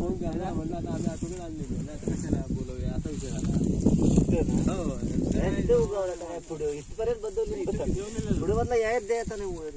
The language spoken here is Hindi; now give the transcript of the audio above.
फ़ोन केला म्हणलं आता आम्ही नाही कशाला बोलवूया असा विषय झाला हो। पुढे इथपर्यंत पुढे मधला यायच द्यायचा नाही वर